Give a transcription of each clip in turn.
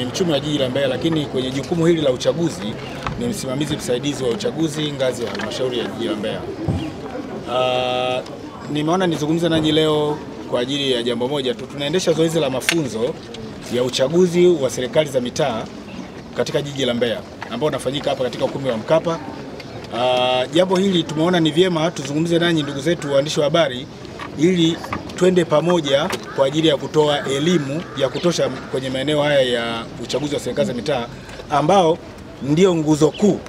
ni mchumi wa jiji la Mbeya, lakini kwenye jukumu hili la uchaguzi ni msimamizi msaidizi wa uchaguzi ngazi ya halmashauri ya jiji la Mbeya. Uh, nimeona nizungumze nanyi leo kwa ajili ya jambo moja tu. Tunaendesha zoezi la mafunzo ya uchaguzi wa serikali za mitaa katika jiji la Mbeya ambao unafanyika hapa katika ukumbi wa Mkapa. Uh, jambo hili tumeona ni vyema tuzungumze nanyi ndugu zetu waandishi wa habari ili twende pamoja kwa ajili ya kutoa elimu ya kutosha kwenye maeneo haya ya uchaguzi wa serikali za mitaa ambao ndio nguzo kuu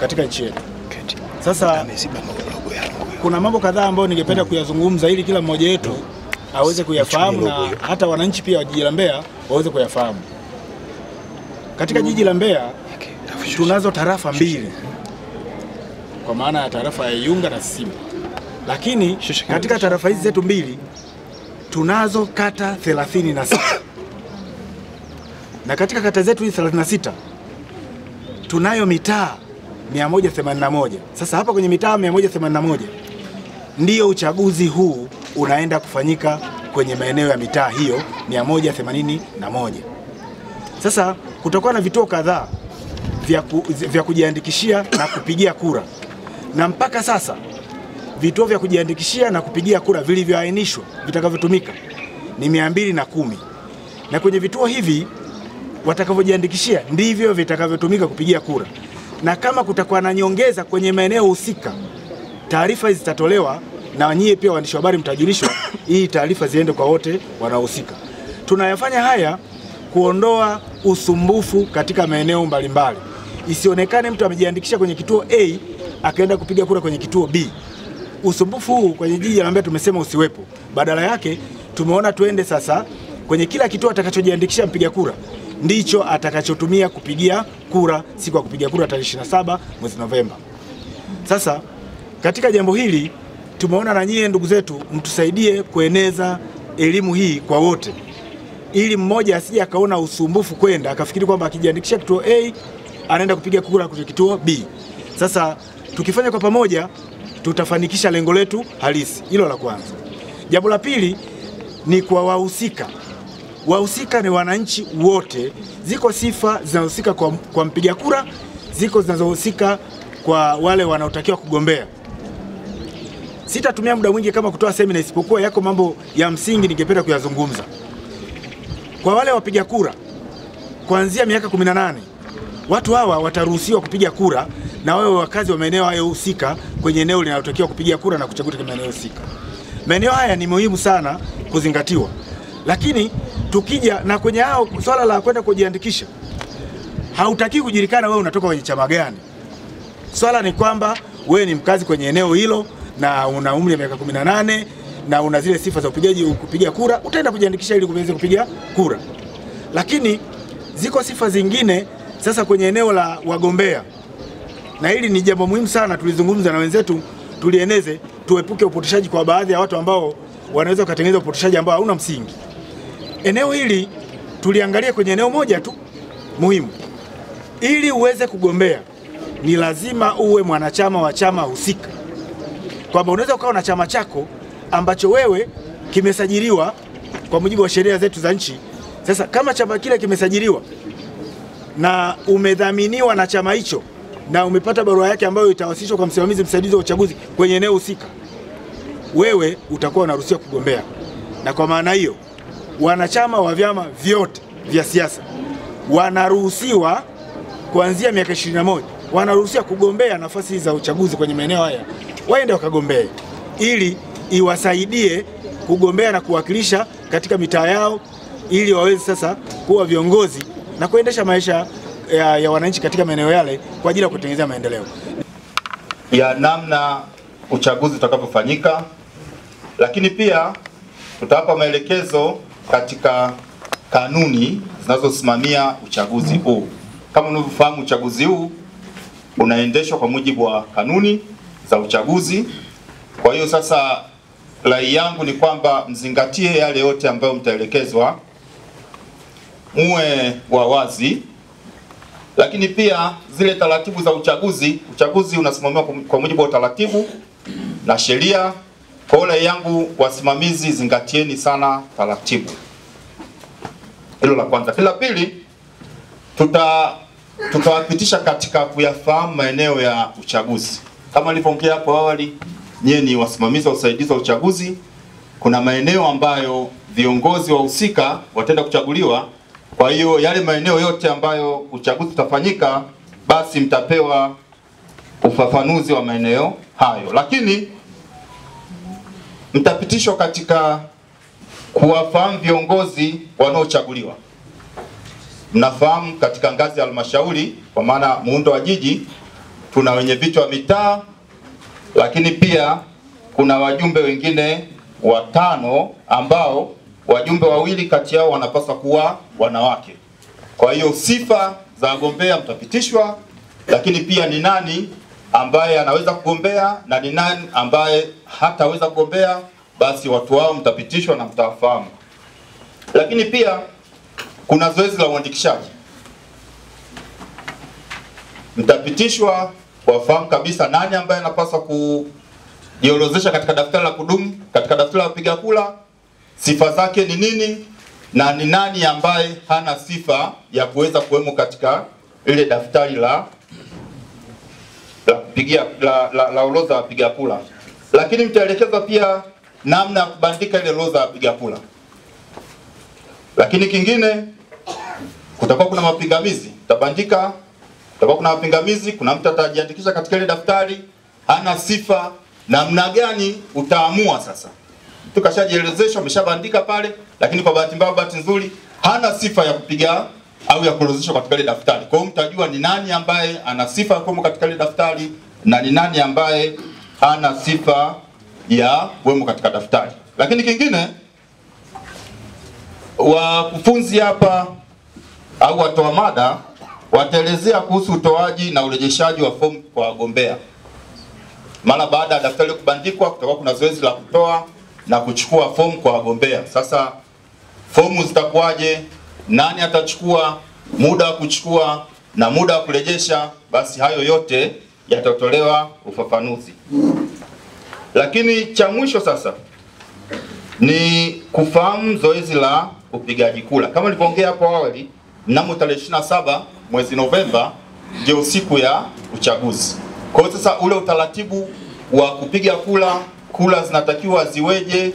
katika nchi yetu. Sasa kuna mambo kadhaa ambayo ningependa kuyazungumza ili kila mmoja wetu aweze kuyafahamu na hata wananchi pia wa jiji la Mbeya waweze kuyafahamu. Katika jiji la Mbeya tunazo tarafa mbili kwa maana ya tarafa ya Iunga na Simba, lakini katika tarafa hizi zetu mbili tunazo kata 36 na katika kata zetu hizi 36 tunayo mitaa 181. Sasa hapa kwenye mitaa 181 ndiyo uchaguzi huu unaenda kufanyika kwenye maeneo ya mitaa hiyo 181. Sasa kutakuwa na vituo kadhaa vya, ku, vya kujiandikishia na kupigia kura, na mpaka sasa vituo vya kujiandikishia na kupigia kura vilivyoainishwa vitakavyotumika ni mia mbili na kumi na kwenye vituo hivi watakavyojiandikishia ndivyo vitakavyotumika kupigia kura, na kama kutakuwa na nyongeza kwenye maeneo husika, taarifa hizi zitatolewa na nyie pia waandishi wa habari mtajulishwa, ili taarifa ziende kwa wote wanaohusika. Tunayafanya haya kuondoa usumbufu katika maeneo mbalimbali, isionekane mtu amejiandikisha kwenye kituo A akaenda kupiga kura kwenye kituo B. Usumbufu huu kwenye jiji la Mbeya tumesema usiwepo, badala yake tumeona tuende sasa kwenye kila kituo atakachojiandikisha mpiga kura ndicho atakachotumia kupigia kura siku ya kupiga kura tarehe 27 mwezi Novemba. Sasa katika jambo hili tumeona na nyie ndugu zetu mtusaidie kueneza elimu hii kwa wote, ili mmoja asije akaona usumbufu kwenda akafikiri kwamba akijiandikisha kituo A anaenda kupiga kura kwenye kituo B. Sasa tukifanya kwa pamoja tutafanikisha lengo letu halisi. Hilo la kwanza. Jambo la pili ni kwa wahusika. Wahusika ni wananchi wote. Ziko sifa zinazohusika kwa, kwa mpiga kura, ziko zinazohusika kwa wale wanaotakiwa kugombea. Sitatumia muda mwingi kama kutoa semina, isipokuwa yako mambo ya msingi ningependa kuyazungumza. Kwa wale wapiga kura kuanzia miaka 18 watu hawa wataruhusiwa kupiga kura na wawe wakazi wa maeneo hayo husika kwenye eneo linalotakiwa kupiga kura na kuchagua katika maeneo husika. Maeneo haya ni muhimu sana kuzingatiwa, lakini tukija na kwenye hao, swala la kwenda kujiandikisha, hautaki kujulikana wewe unatoka kwenye chama gani. Swala ni kwamba wewe ni mkazi kwenye eneo hilo na una umri wa miaka 18 na una zile sifa za upigaji kupiga kura, utaenda kujiandikisha ili uweze kupiga kura. Lakini ziko sifa zingine sasa kwenye eneo la wagombea, na hili ni jambo muhimu sana, tulizungumza na wenzetu, tulieneze, tuepuke upotoshaji kwa baadhi ya watu ambao wanaweza kutengeneza upotoshaji ambao hauna msingi. Eneo hili tuliangalia kwenye eneo moja tu muhimu, ili uweze kugombea ni lazima uwe mwanachama wa chama husika, kwamba unaweza ukawa na chama chako ambacho wewe kimesajiliwa kwa mujibu wa sheria zetu za nchi. Sasa kama chama kile kimesajiliwa na umedhaminiwa na chama hicho na umepata barua yake ambayo itawasilishwa kwa msimamizi msaidizi wa uchaguzi kwenye eneo husika, wewe utakuwa unaruhusiwa kugombea. Na kwa maana hiyo, wanachama wa vyama vyote vya siasa wanaruhusiwa kuanzia miaka 21 wanaruhusiwa kugombea nafasi za uchaguzi kwenye maeneo haya, waende wakagombee ili iwasaidie kugombea na kuwakilisha katika mitaa yao, ili waweze sasa kuwa viongozi na kuendesha maisha ya, ya wananchi katika maeneo yale kwa ajili ya kutengeneza maendeleo ya namna uchaguzi utakavyofanyika, lakini pia tutawapa maelekezo katika kanuni zinazosimamia uchaguzi huu. Kama unavyofahamu, uchaguzi huu unaendeshwa kwa mujibu wa kanuni za uchaguzi. Kwa hiyo sasa, rai yangu ni kwamba mzingatie yale yote ambayo mtaelekezwa, muwe wa wazi lakini pia zile taratibu za uchaguzi. Uchaguzi unasimamiwa kwa mujibu wa taratibu na sheria. Kwa ole yangu, wasimamizi, zingatieni sana taratibu. Hilo la kwanza. La pili, tuta tutawapitisha katika kuyafahamu maeneo ya uchaguzi. Kama nilivyoongea hapo awali, nyie ni wasimamizi wa usaidizi wa uchaguzi. Kuna maeneo ambayo viongozi wahusika watenda kuchaguliwa. Kwa hiyo yale maeneo yote ambayo uchaguzi utafanyika, basi mtapewa ufafanuzi wa maeneo hayo, lakini mtapitishwa katika kuwafahamu viongozi wanaochaguliwa. Mnafahamu katika ngazi ya halmashauri, kwa maana muundo wa jiji, tuna wenye viti wa mitaa, lakini pia kuna wajumbe wengine watano ambao wajumbe wawili kati yao wanapaswa kuwa wanawake. Kwa hiyo sifa za wagombea mtapitishwa, lakini pia ni nani ambaye anaweza kugombea na ni nani ambaye hataweza kugombea, basi watu wao mtapitishwa na mtawafahamu. Lakini pia kuna zoezi la uandikishaji, mtapitishwa wafahamu kabisa nani ambaye anapaswa kujiorodhesha katika daftari la kudumu, katika daftari la wapiga kura, sifa zake ni nini, na ni nani ambaye hana sifa ya kuweza kuwemo katika ile daftari la la la, la, la orodha ya wapiga kura. Lakini mtaelekezwa pia namna ya kubandika ile orodha ya wapiga kura. Lakini kingine kutakuwa kuna mapingamizi, tabandika kutakuwa kuna mapingamizi, kuna mtu atajiandikisha katika ile daftari, hana sifa, namna gani utaamua sasa. Mtu kashajielezesha, ameshabandika pale, lakini kwa bahati mbaya, bahati nzuri, hana sifa ya kupiga au ya kuorodheshwa katika ile daftari. Kwa hiyo mtajua ni nani ambaye ana sifa ya kuwemo katika ile daftari na ni nani ambaye hana sifa ya kuwemo katika daftari. Lakini kingine wakufunzi hapa au watoa mada wataelezea kuhusu utoaji na urejeshaji wa fomu kwa wagombea. Mara baada ya daftari kubandikwa, kutakuwa kuna zoezi la kutoa na kuchukua fomu kwa wagombea. Sasa fomu zitakuwaje? Nani atachukua? Muda wa kuchukua na muda wa kurejesha, basi hayo yote yatatolewa ufafanuzi. Lakini cha mwisho sasa ni kufahamu zoezi la upigaji kura. Kama nilivyoongea hapo awali, mnamo tarehe 27 mwezi Novemba ndio siku ya uchaguzi. Kwa hiyo sasa ule utaratibu wa kupiga kura, kura zinatakiwa ziweje,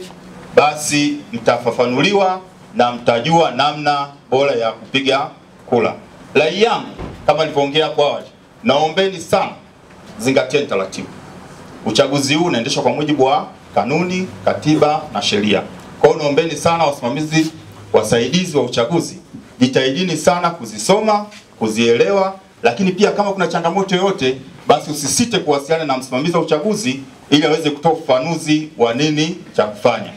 basi mtafafanuliwa na mtajua namna bora ya kupiga kula. Rai yangu kama nilivyoongea kwa awali, naombeni sana zingatieni taratibu. Uchaguzi huu unaendeshwa kwa mujibu wa kanuni, katiba na sheria. Kwa hiyo naombeni sana wasimamizi wasaidizi wa uchaguzi, jitahidini sana kuzisoma, kuzielewa, lakini pia kama kuna changamoto yoyote, basi usisite kuwasiliana na msimamizi wa uchaguzi ili aweze kutoa ufafanuzi wa nini cha kufanya.